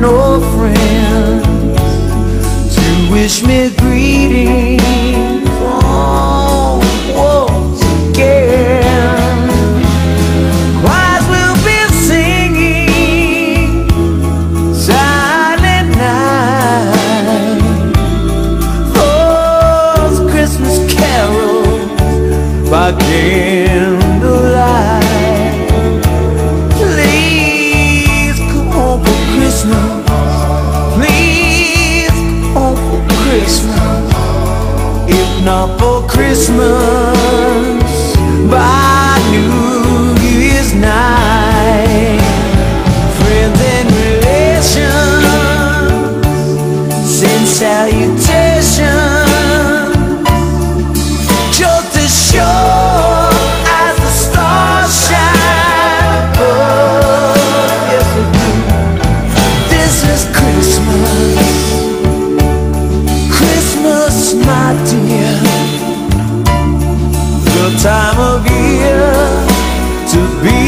no friends to wish me greetings oh, once again. Choirs will be singing silent night. Those Christmas carols by Jim. basement If not for Christmas By New Year's night Friends and relations Send salutations. time of year to be